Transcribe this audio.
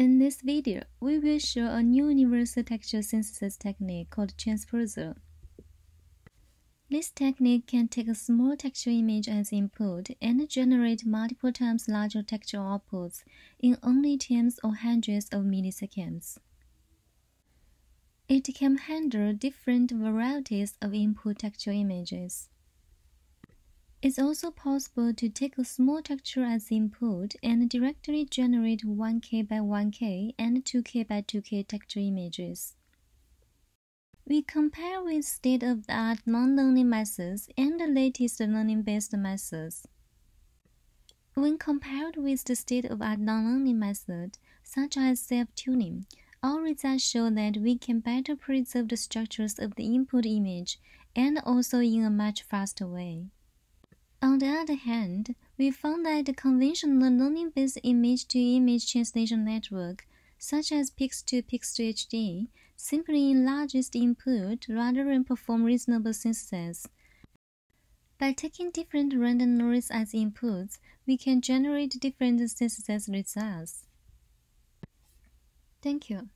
In this video, we will show a new universal texture synthesis technique called transposer. This technique can take a small texture image as input and generate multiple times larger texture outputs in only tens or hundreds of milliseconds. It can handle different varieties of input texture images. It's also possible to take a small texture as input and directly generate 1K by 1K and 2K by 2K texture images. We compare with state-of-the-art non-learning methods and the latest learning-based methods. When compared with the state-of-art non-learning method, such as self-tuning, our results show that we can better preserve the structures of the input image and also in a much faster way. On the other hand, we found that the conventional learning-based image-to-image translation network, such as Pix2PixHD, simply enlarges the input rather than perform reasonable synthesis. By taking different random noise as inputs, we can generate different synthesis results. Thank you.